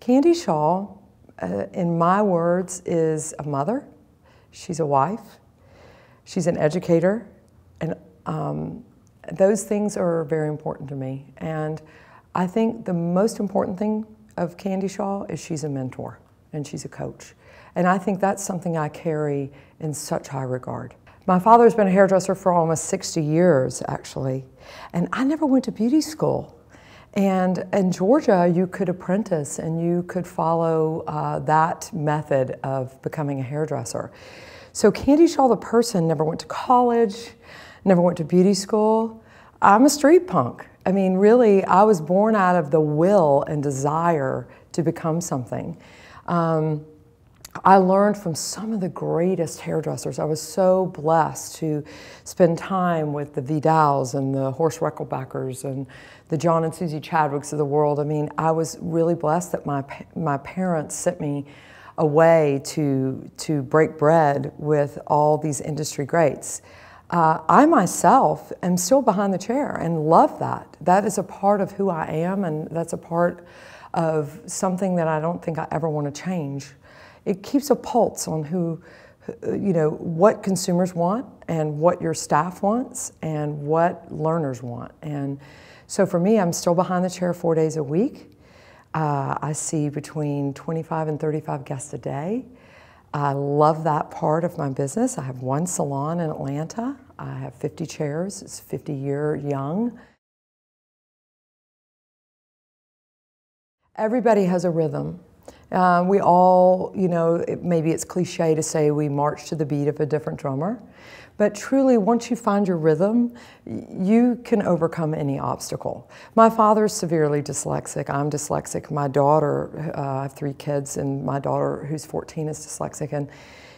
Candy Shaw, uh, in my words, is a mother. She's a wife. She's an educator. And um, those things are very important to me. And I think the most important thing of Candy Shaw is she's a mentor and she's a coach. And I think that's something I carry in such high regard. My father's been a hairdresser for almost 60 years, actually. And I never went to beauty school. And in Georgia, you could apprentice and you could follow uh, that method of becoming a hairdresser. So Candy Shaw, the person, never went to college, never went to beauty school. I'm a street punk. I mean, really, I was born out of the will and desire to become something. Um, I learned from some of the greatest hairdressers. I was so blessed to spend time with the Vidals and the Horst Rechelbachers and the John and Susie Chadwicks of the world. I mean, I was really blessed that my, my parents sent me away to, to break bread with all these industry greats. Uh, I myself am still behind the chair and love that. That is a part of who I am, and that's a part of something that I don't think I ever want to change it keeps a pulse on who, you know, what consumers want and what your staff wants and what learners want. And so for me, I'm still behind the chair four days a week. Uh, I see between 25 and 35 guests a day. I love that part of my business. I have one salon in Atlanta. I have 50 chairs. It's 50 year young. Everybody has a rhythm. Uh, we all, you know, it, maybe it's cliche to say we march to the beat of a different drummer, but truly, once you find your rhythm, you can overcome any obstacle. My father is severely dyslexic. I'm dyslexic. My daughter, uh, I have three kids, and my daughter, who's 14, is dyslexic. And,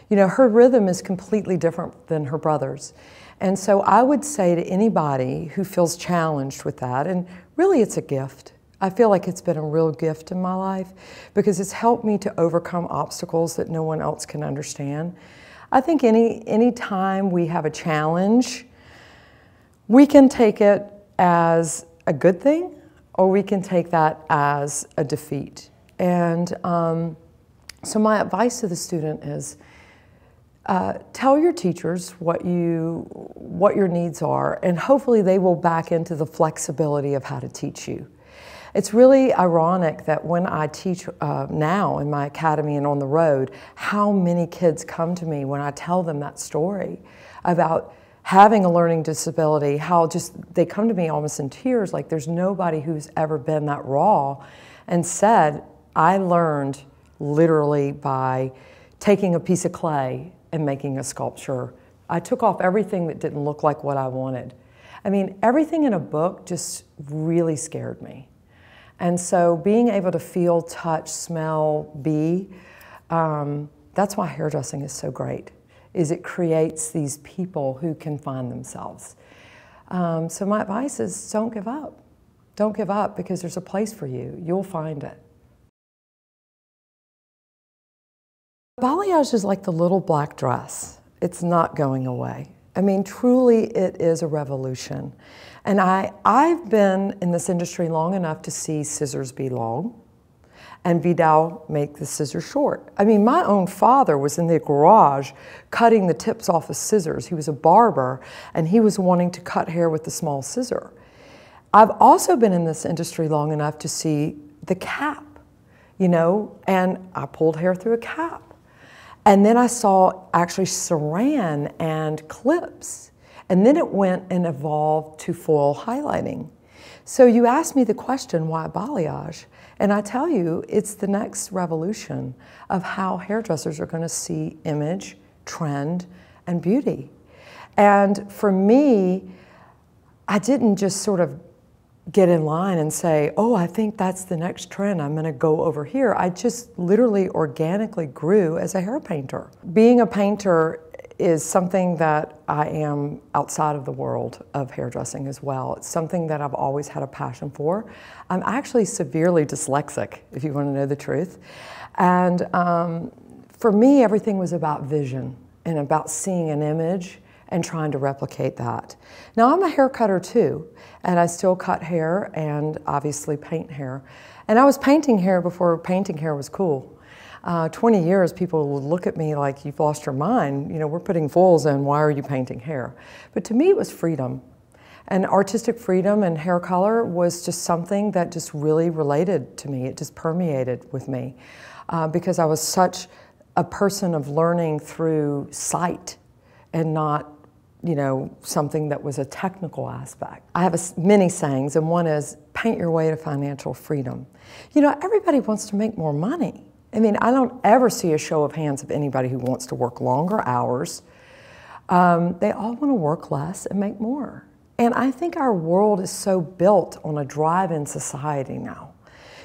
you know, her rhythm is completely different than her brother's. And so I would say to anybody who feels challenged with that, and really it's a gift I feel like it's been a real gift in my life because it's helped me to overcome obstacles that no one else can understand. I think any any time we have a challenge, we can take it as a good thing, or we can take that as a defeat. And um, so my advice to the student is. Uh, tell your teachers what you what your needs are, and hopefully they will back into the flexibility of how to teach you. It's really ironic that when I teach uh, now in my academy and on the road, how many kids come to me when I tell them that story about having a learning disability, how just they come to me almost in tears, like there's nobody who's ever been that raw and said, I learned literally by taking a piece of clay and making a sculpture. I took off everything that didn't look like what I wanted. I mean, everything in a book just really scared me. And so being able to feel, touch, smell, be, um, that's why hairdressing is so great, is it creates these people who can find themselves. Um, so my advice is don't give up. Don't give up because there's a place for you. You'll find it. Balayage is like the little black dress. It's not going away. I mean, truly, it is a revolution. And I, I've been in this industry long enough to see scissors be long and Vidal make the scissors short. I mean, my own father was in the garage cutting the tips off of scissors. He was a barber and he was wanting to cut hair with the small scissor. I've also been in this industry long enough to see the cap, you know, and I pulled hair through a cap. And then I saw actually saran and clips and then it went and evolved to foil highlighting. So you asked me the question, why balayage? And I tell you, it's the next revolution of how hairdressers are going to see image, trend, and beauty. And for me, I didn't just sort of get in line and say, oh, I think that's the next trend. I'm going to go over here. I just literally organically grew as a hair painter. Being a painter is something that I am outside of the world of hairdressing as well. It's something that I've always had a passion for. I'm actually severely dyslexic, if you want to know the truth. And um, for me, everything was about vision and about seeing an image and trying to replicate that. Now, I'm a hair cutter too, and I still cut hair and obviously paint hair. And I was painting hair before painting hair was cool. Uh, 20 years, people would look at me like, you've lost your mind. You know, we're putting foils in, why are you painting hair? But to me, it was freedom. And artistic freedom and hair color was just something that just really related to me. It just permeated with me uh, because I was such a person of learning through sight and not you know, something that was a technical aspect. I have a, many sayings, and one is paint your way to financial freedom. You know, everybody wants to make more money. I mean, I don't ever see a show of hands of anybody who wants to work longer hours. Um, they all want to work less and make more. And I think our world is so built on a drive in society now.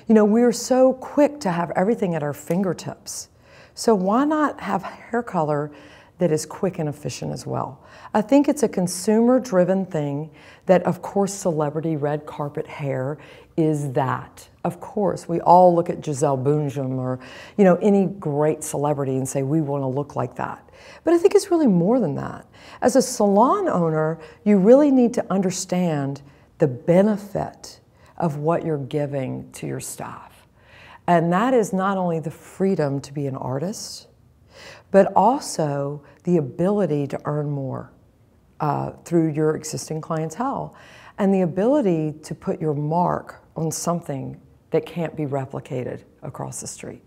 You know, we're so quick to have everything at our fingertips. So why not have hair color that is quick and efficient as well. I think it's a consumer driven thing that, of course, celebrity red carpet hair is that. Of course, we all look at Gisele Bündchen or you know any great celebrity and say we want to look like that. But I think it's really more than that. As a salon owner, you really need to understand the benefit of what you're giving to your staff. And that is not only the freedom to be an artist, but also the ability to earn more uh, through your existing clientele and the ability to put your mark on something that can't be replicated across the street.